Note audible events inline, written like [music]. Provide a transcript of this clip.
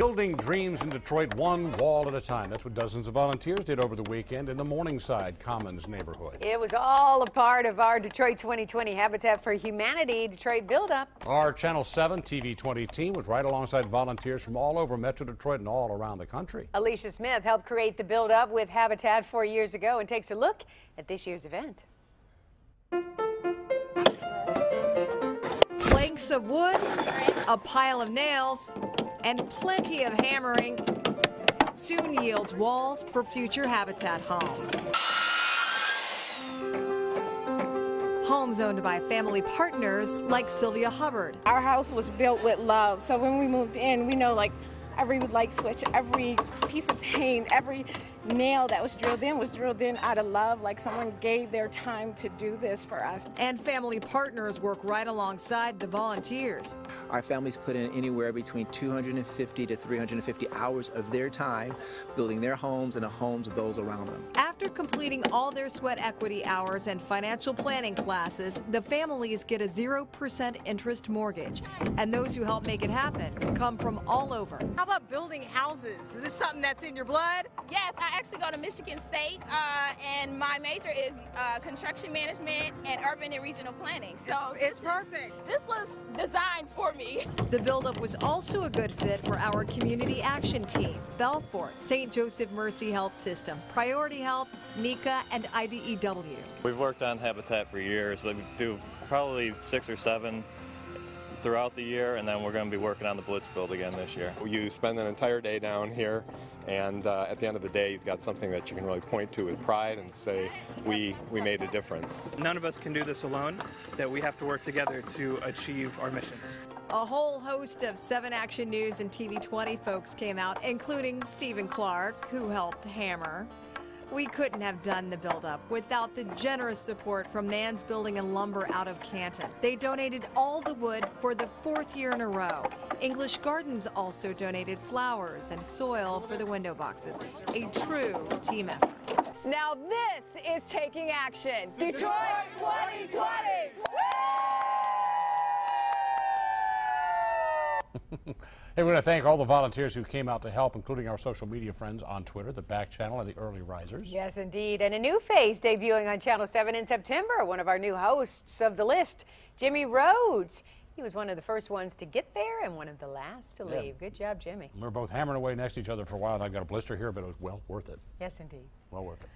Building dreams in Detroit one wall at a time. That's what dozens of volunteers did over the weekend in the Morningside Commons neighborhood. It was all a part of our Detroit 2020 Habitat for Humanity Detroit buildup. Our Channel 7 TV 20 team was right alongside volunteers from all over Metro Detroit and all around the country. Alicia Smith helped create the buildup with Habitat four years ago and takes a look at this year's event. Planks of wood, a pile of nails, and plenty of hammering soon yields walls for future habitat homes. Homes owned by family partners like Sylvia Hubbard. Our house was built with love, so when we moved in, we know like every light switch, every piece of paint, every nail that was drilled in was drilled in out of love, like someone gave their time to do this for us. And family partners work right alongside the volunteers. Our families put in anywhere between 250 to 350 hours of their time building their homes and the homes of those around them. After completing all their sweat equity hours and financial planning classes, the families get a 0% interest mortgage. And those who help make it happen come from all over. How about building houses? Is this something that's in your blood? Yes, I actually go to Michigan State, uh, and my major is uh, construction management and urban and regional planning. So it's, it's perfect. This was designed for me. The buildup was also a good fit for our community action team, Belfor, St. Joseph Mercy Health System, Priority Health, NECA, and IBEW. We've worked on Habitat for years. We do probably six or seven throughout the year, and then we're going to be working on the Blitz build again this year. You spend an entire day down here, and uh, at the end of the day, you've got something that you can really point to with pride and say, we, we made a difference. None of us can do this alone, that we have to work together to achieve our missions. A whole host of 7 Action News and TV 20 folks came out, including Stephen Clark, who helped hammer. We couldn't have done the buildup without the generous support from Mann's Building and Lumber out of Canton. They donated all the wood for the fourth year in a row. English Gardens also donated flowers and soil for the window boxes. A true team effort. Now this is taking action. Detroit 2020! [laughs] Hey, we're going to thank all the volunteers who came out to help, including our social media friends on Twitter, the Back Channel, and the Early Risers. Yes, indeed. And a new face debuting on Channel 7 in September. One of our new hosts of the list, Jimmy Rhodes. He was one of the first ones to get there and one of the last to leave. Good job, Jimmy. We we're both hammering away next to each other for a while, and I've got a blister here, but it was well worth it. Yes, indeed. Well worth it.